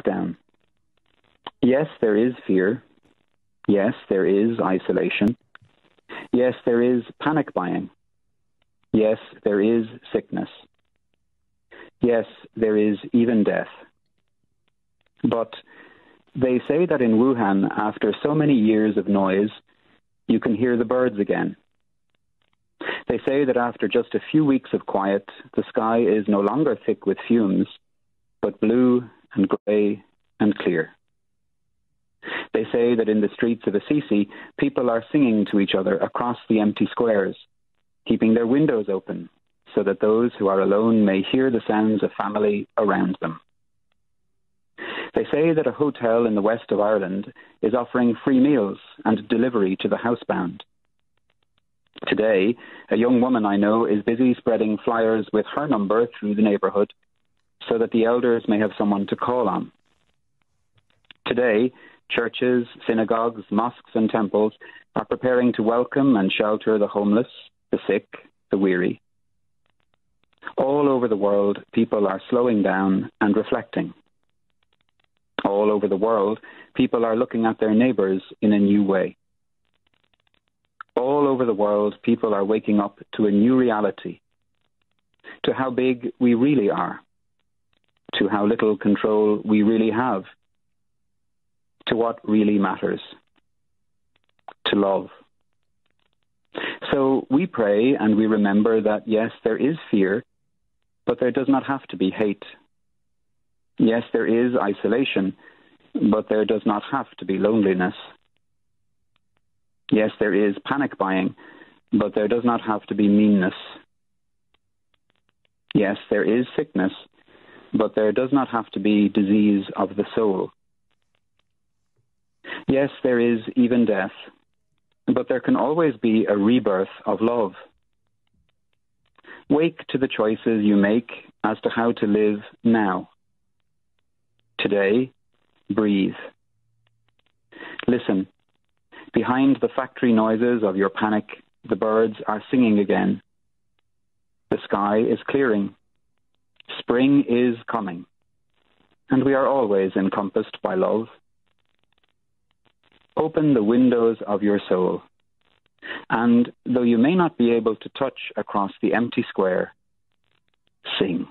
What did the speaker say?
lockdown. Yes, there is fear. Yes, there is isolation. Yes, there is panic buying. Yes, there is sickness. Yes, there is even death. But they say that in Wuhan, after so many years of noise, you can hear the birds again. They say that after just a few weeks of quiet, the sky is no longer thick with fumes, but blue and grey and clear. They say that in the streets of Assisi, people are singing to each other across the empty squares, keeping their windows open so that those who are alone may hear the sounds of family around them. They say that a hotel in the west of Ireland is offering free meals and delivery to the housebound. Today, a young woman I know is busy spreading flyers with her number through the neighbourhood so that the elders may have someone to call on. Today, churches, synagogues, mosques, and temples are preparing to welcome and shelter the homeless, the sick, the weary. All over the world, people are slowing down and reflecting. All over the world, people are looking at their neighbours in a new way. All over the world, people are waking up to a new reality, to how big we really are, to how little control we really have, to what really matters, to love. So we pray and we remember that yes, there is fear, but there does not have to be hate. Yes, there is isolation, but there does not have to be loneliness. Yes, there is panic buying, but there does not have to be meanness. Yes, there is sickness, but there does not have to be disease of the soul. Yes, there is even death, but there can always be a rebirth of love. Wake to the choices you make as to how to live now. Today, breathe. Listen. Behind the factory noises of your panic, the birds are singing again. The sky is clearing. Spring is coming. And we are always encompassed by love. Open the windows of your soul. And though you may not be able to touch across the empty square, sing.